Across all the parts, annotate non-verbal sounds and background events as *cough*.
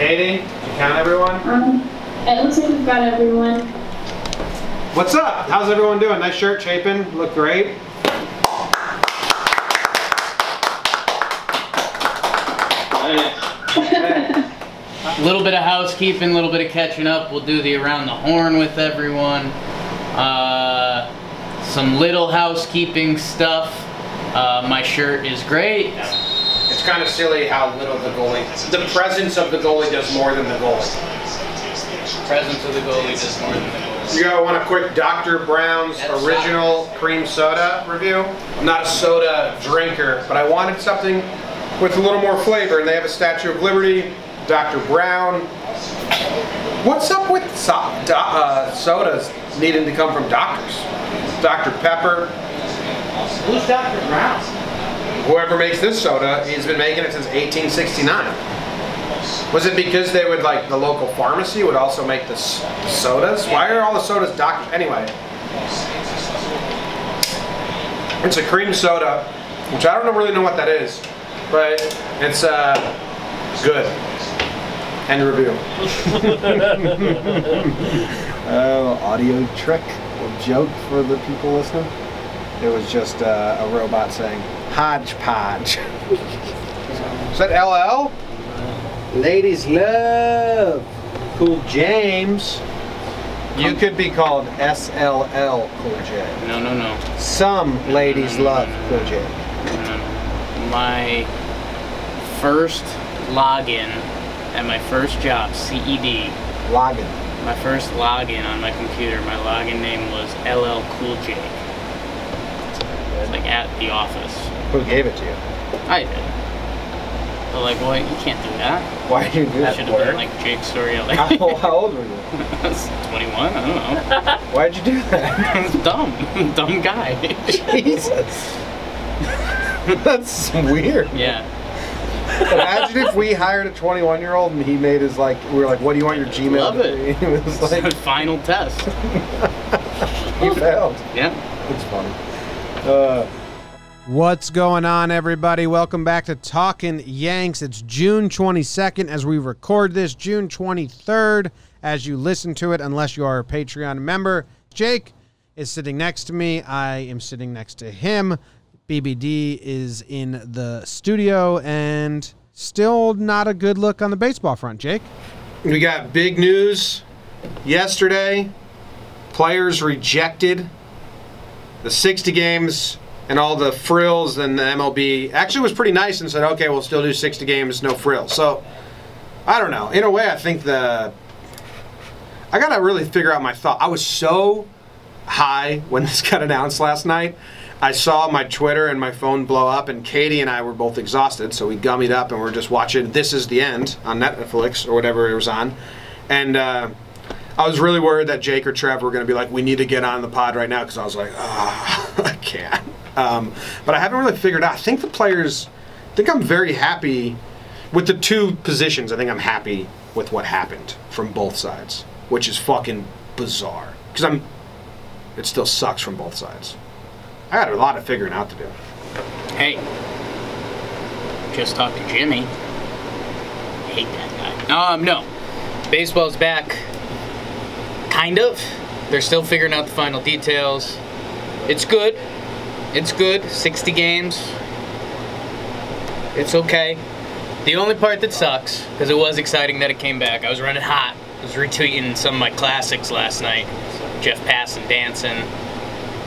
Katie, did you count everyone? Um, it looks like we've got everyone. What's up? How's everyone doing? Nice shirt, Chapin. Look great. A little bit of housekeeping, a little bit of catching up. We'll do the around the horn with everyone. Uh, some little housekeeping stuff. Uh, my shirt is great. It's kind of silly how little the goalie, the presence of the goalie does more than the goalie. Presence of the goalie does more than the goalie. You guys want a quick Dr. Brown's That's original cream soda review? I'm not a soda drinker, but I wanted something with a little more flavor, and they have a Statue of Liberty, Dr. Brown. What's up with so- do- uh, sodas needing to come from doctors? Dr. Pepper, Who's Dr. Brown? Whoever makes this soda, he's been making it since 1869. Was it because they would like the local pharmacy would also make the sodas? Why are all the sodas doctors anyway? It's a cream soda, which I don't really know what that is, but it's uh, good. End review. *laughs* Oh, audio trick or joke for the people listening. It was just uh, a robot saying hodgepodge. *laughs* Is that LL? Ladies love Cool James. You could be called SLL Cool J. No, no, no. Some ladies love Cool J. My first login at my first job, CED, Login. my first login on my computer, my login name was LL Cool J. Like at the office. Who gave it to you? I did. But like, well, you can't do that. Why did you do That that? should have been like Jake Story. Like, how, *laughs* how old were you? *laughs* 21. I don't know. *laughs* Why'd you do that? I was dumb, dumb guy. Jesus. That's weird. yeah. Imagine if we hired a 21 year old and he made his like, we were like, what do you want your Gmail Love it. He was like, Final test. he failed. Yeah. It's funny. Uh, What's going on, everybody? Welcome back to Talkin' Yanks. It's June 22nd as we record this, June 23rd as you listen to it, unless you are a Patreon member. Jake is sitting next to me. I am sitting next to him. BBD is in the studio and still not a good look on the baseball front, Jake. We got big news yesterday. Players rejected the 60 games and all the frills and the MLB. Actually, was pretty nice and said, okay, we'll still do 60 games, no frills. So, I don't know. In a way, I think the. I got to really figure out my thought. I was so high when *laughs* this got announced last night. I saw my Twitter and my phone blow up, and Katie and I were both exhausted, so we gummied up and we're just watching This Is the End on Netflix or whatever it was on. And uh, I was really worried that Jake or Trev were going to be like, we need to get on the pod right now, because I was like, ah, *laughs* I can't. Um, but I haven't really figured out. I think the players, I think I'm very happy with the two positions. I think I'm happy with what happened from both sides, which is fucking bizarre. Because I'm, it still sucks from both sides. I got a lot of figuring out to do. Hey, just talked to Jimmy. Hate that guy. Um, no, baseball's back. Kind of. They're still figuring out the final details. It's good. It's good. 60 games. It's okay. The only part that sucks, because it was exciting that it came back. I was running hot. I was retweeting some of my classics last night. Jeff Passan dancing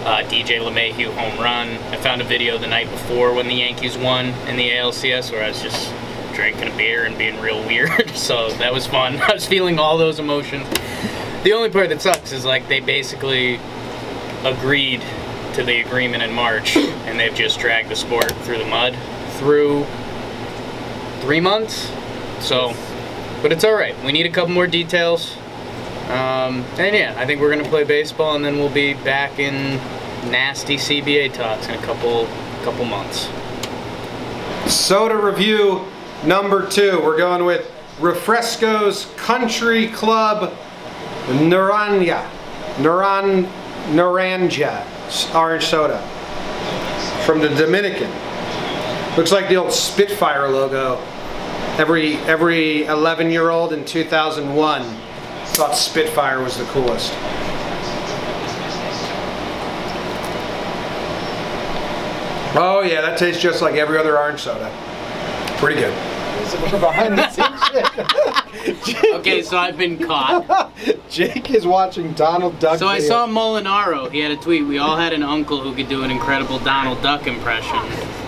uh, DJ LeMahieu home run. I found a video the night before when the Yankees won in the ALCS where I was just drinking a beer and being real weird. *laughs* so that was fun. *laughs* I was feeling all those emotions. The only part that sucks is like they basically agreed to the agreement in March *coughs* and they've just dragged the sport through the mud through three months. So, but it's all right. We need a couple more details. Um, and yeah, I think we're gonna play baseball, and then we'll be back in nasty CBA talks in a couple couple months. Soda review number two. We're going with Refresco's Country Club Naranja. Naran, Naranja orange soda from the Dominican. Looks like the old Spitfire logo. Every every 11 year old in 2001 thought Spitfire was the coolest. Oh yeah, that tastes just like every other orange soda. Pretty good. Behind the scenes shit. Okay, so I've been caught. *laughs* Jake is watching Donald Duck. So I saw Molinaro. He had a tweet. We all had an uncle who could do an incredible Donald Duck impression.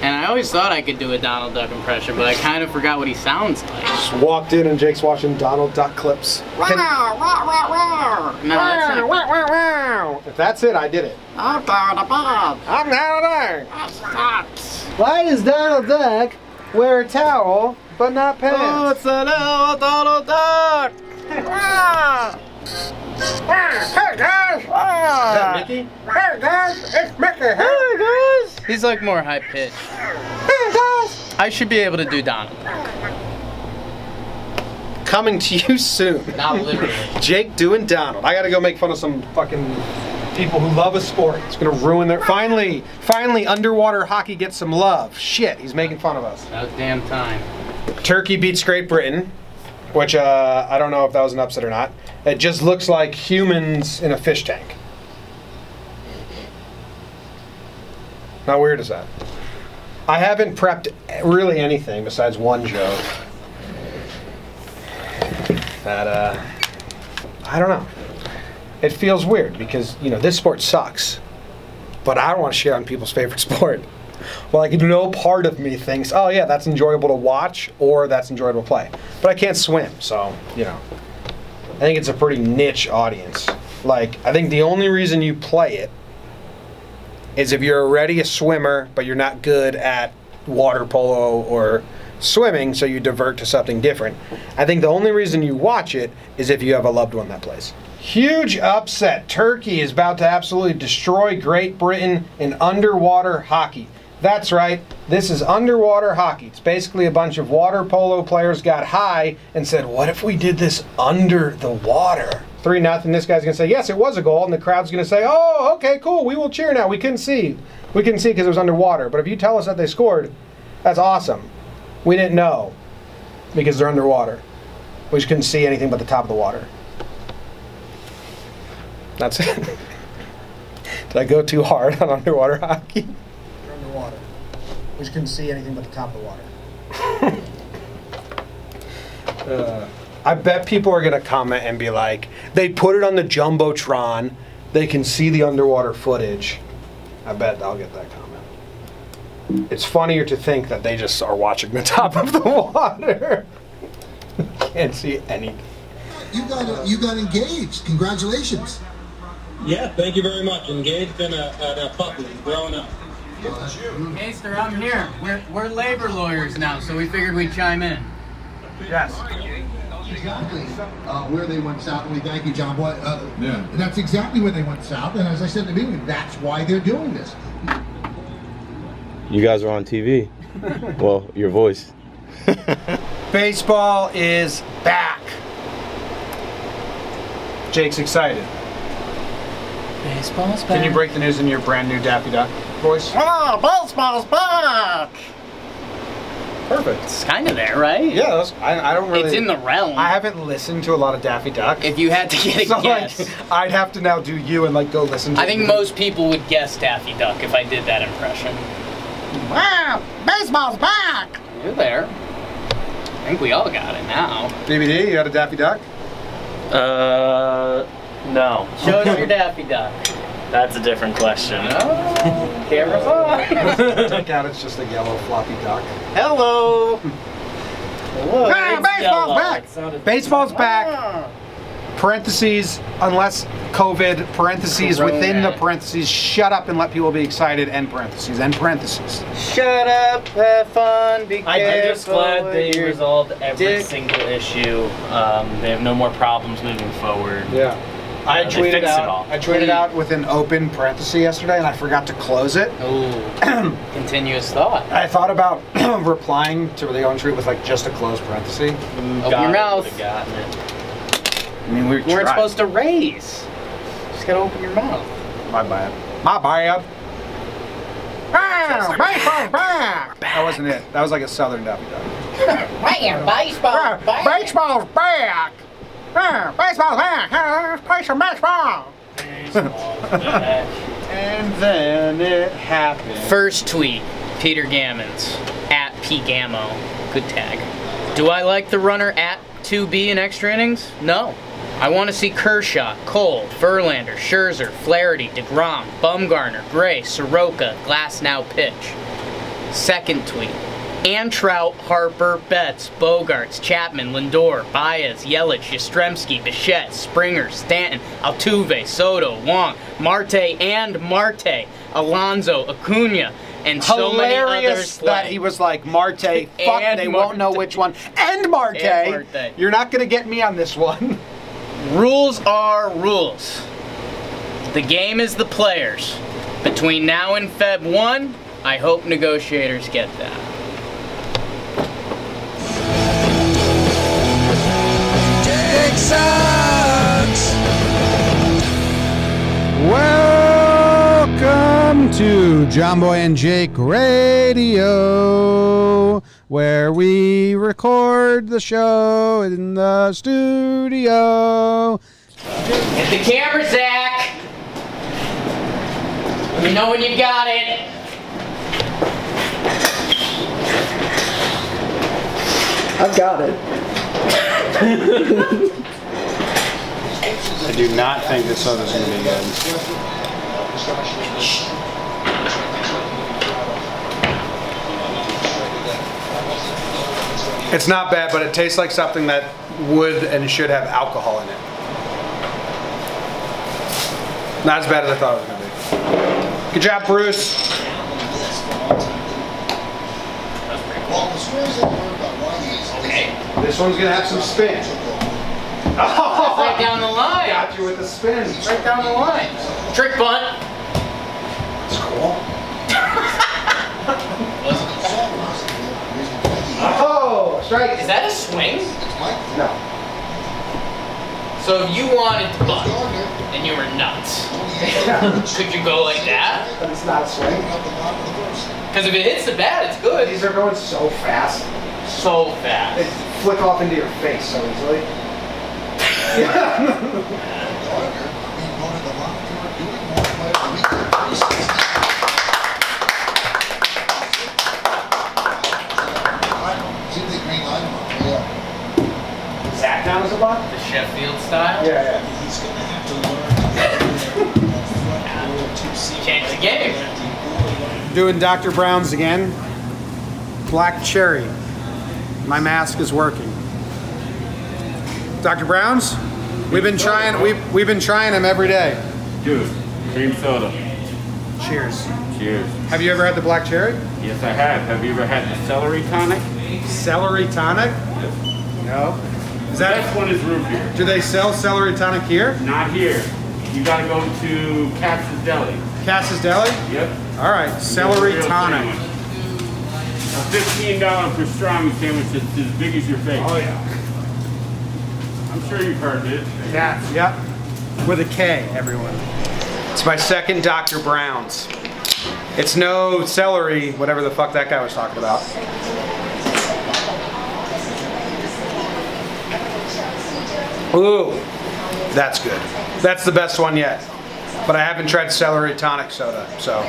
And I always thought I could do a Donald Duck impression, but I kind of forgot what he sounds like. Just walked in and Jake's watching Donald Duck clips. No, that's not. If that's it, I did it. I'm Donald Duck. I'm Donald Duck. That sucks. Why does Donald Duck wear a towel but not pants? Oh, it's an old Donald Duck. Hey guys! Is that Mickey? Hey guys! It's Mickey! Hey guys! He's like more high pitched. Hey guys! I should be able to do Donald. Coming to you soon. Not literally. Jake doing Donald. I gotta go make fun of some fucking people who love a sport. It's gonna ruin their. Finally, finally, underwater hockey gets some love. Shit, he's making fun of us. About damn time. Turkey beats Great Britain, which uh, I don't know if that was an upset or not. It just looks like humans in a fish tank. How weird is that? I haven't prepped really anything besides one joke. That uh, I don't know. It feels weird because you know this sport sucks, but I don't want to shit on people's favorite *laughs* sport. Well, like no part of me thinks, oh yeah, that's enjoyable to watch or that's enjoyable to play. But I can't swim, so you know. I think it's a pretty niche audience. Like I think the only reason you play it is if you're already a swimmer, but you're not good at water polo or swimming, so you divert to something different. I think the only reason you watch it is if you have a loved one that plays. Huge upset. Turkey is about to absolutely destroy Great Britain in underwater hockey. That's right, this is underwater hockey. It's basically a bunch of water polo players got high and said, What if we did this under the water? 3 nothing. This guy's going to say, Yes, it was a goal. And the crowd's going to say, Oh, okay, cool. We will cheer now. We couldn't see. We couldn't see because it was underwater. But if you tell us that they scored, that's awesome. We didn't know because they're underwater. We just couldn't see anything but the top of the water. That's *laughs* it. Did I go too hard on underwater *laughs* hockey? You're. We just couldn't see anything but the top of the water. Uh, I bet people are gonna comment and be like, they put it on the jumbotron. They can see the underwater footage. I bet I'll get that comment. It's funnier to think that they just are watching the *laughs* top of the water. *laughs* Can't see anything. You got you got engaged. Congratulations. Yeah, thank you very much. Engaged and a, and a puppy, growing up. Maester, I'm here. We're, we're labor lawyers now, so we figured we'd chime in. Yes. Exactly uh, where they went south. And we thank you, Jomboy. Uh, yeah. That's exactly where they went south. And as I said in the beginning, that's why they're doing this. You guys are on TV. *laughs* well, your voice. *laughs* Baseball is back. Jake's excited. Baseball's back. Can you break the news in your brand new Daffy Duck voice? Oh, baseball's back! Perfect. It's kind of there, right? Yeah, that's, I, I don't really. It's in the realm. I haven't listened to a lot of Daffy Duck. if you had to get a *laughs* so guess. like, I'd have to now do you and like go listen. to I think it. most people would guess Daffy Duck if I did that impression. Wow, baseball's back. You're there. I think we all got it now. BBD, you got a Daffy Duck? Uh, no. Show us your *laughs* Daffy Duck. That's a different question. Oh, camera's on. Take out, it's just a yellow floppy duck. Hello. Look, Ah, it's baseball's yellow. back. It sounded- Baseball's back. Parentheses, unless COVID. Parentheses Corona. within the parentheses. Shut up and let people be excited. End parentheses. End parentheses. Shut up, have fun, be I'm just glad with they resolved every dick. single issue. Um, they have no more problems moving forward. Yeah. I they tweeted fixed it out. all. I tweeted out with an open parenthesis yesterday, and I forgot to close it. Oh, *clears throat* continuous thought. I thought about *clears throat* replying to the own tweet with like just a closed parenthesis. Mm, open your I mouth. gotten it. I mean, we You weren't supposed to raise. Just gotta open your mouth. My bad. My bad. Manchester. Baseball's back. That wasn't it. That was like a Southern Daffy Duck. *laughs* baseball. Baseball's back. Baseball's back. Play some baseball. And then it happened. First tweet, Peter Gammons, at P Gammo. Good tag. Do I like the runner at 2B in extra innings? No. I want to see Kershaw, Cole, Verlander, Scherzer, Flaherty, DeGrom, Bumgarner, Gray, Soroka, Glasnow pitch. Second tweet. And Trout, Harper, Betts, Bogaerts, Chapman, Lindor, Baez, Yelich, Yastrzemski, Bichette, Springer, Stanton, Altuve, Soto, Wong, Marte, and Marte, Alonso, Acuna, and so many others Hilarious play. that he was like Marte. Fuck, And they won't know which one. And Marte. And Marte. You're not gonna get me on this one. Rules are rules. The game is the players. Between now and Feb 1, I hope negotiators get that. Welcome to Jomboy and Jake Radio, where we record the show in the studio. Hit the camera, Zach! Let me know when you got it. I've got it. I do not think this soda's gonna be good. It's not bad, but it tastes like something that would and should have alcohol in it. Not as bad as I thought it was going to be. Good job, Bruce. Okay. This one's going to have some spin. Right down the line. Got you with the spin. Right down the line. Trick bunt. That's cool. Oh, strike. Is that a swing? No. So if you wanted to bunt and you were nuts, *laughs* could you go like that? But it's not a swing. Because if it hits the bat, it's good. These are going so fast. So fast. They flick off into your face so easily. Zach down as a buck? The Sheffield style. Yeah, yeah. Change the game. Doing Dr. Brown's again. Black cherry. My mask is working. Dr. Brown's? We've been trying we've we've been trying them every day. Dude, cream soda. Cheers. Cheers. Have you ever had the black cherry? Yes, I have. Have you ever had the celery tonic? Celery tonic? No. Is that Best one is root beer. do they sell celery tonic here? Not here. You gotta go to Katz's Deli. Cass's Deli? Yep. All right, celery tonic. Sandwich. A fifteen dollar pastrami sandwich that's as big as your face. Oh yeah. I'm sure you've heard it. Yeah, yep. With a K, everyone. It's my second Dr. Brown's. It's no celery, whatever the fuck that guy was talking about. Ooh, that's good. That's the best one yet. But I haven't tried celery tonic soda, so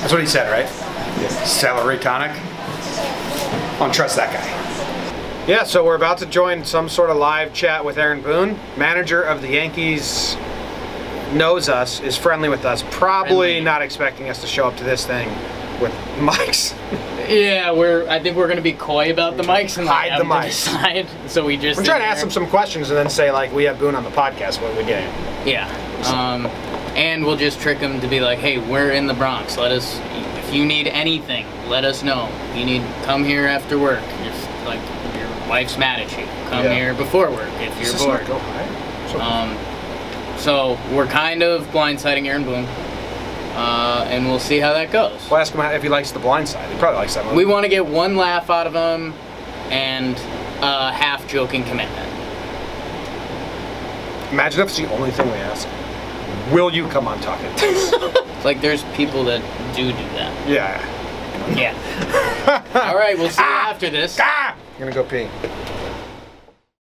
that's what he said, right? Celery tonic. Don't trust that guy. Yeah, so we're about to join some sort of live chat with Aaron Boone, manager of the Yankees. Knows us, is friendly with us. Probably Friendly. not expecting us to show up to this thing with *laughs* mics. Yeah, we're. I think we're gonna be coy about the mics and Hide the them mics. decide. *laughs* So we just. We're trying to ask him some questions and then say like, "We have Boone on the podcast." What are we getting? Yeah. Um, and we'll just trick them to be like, hey, we're in the Bronx. Let us. If you need anything, let us know. You need come here after work. If like your wife's mad at you, come Yeah. here before work. If you're bored. not go high? So- Um, so we're kind of blindsiding Aaron Boone, uh, and we'll see how that goes. We'll ask him if he likes The Blind Side. He probably likes that movie. We want to get one laugh out of him, and a half joking commitment. Imagine if it's the only thing we ask. Will you come on Talking? *laughs* Like there's people that do do that. Yeah. Yeah. *laughs* All right, we'll see you after this. Ah! I'm gonna go pee.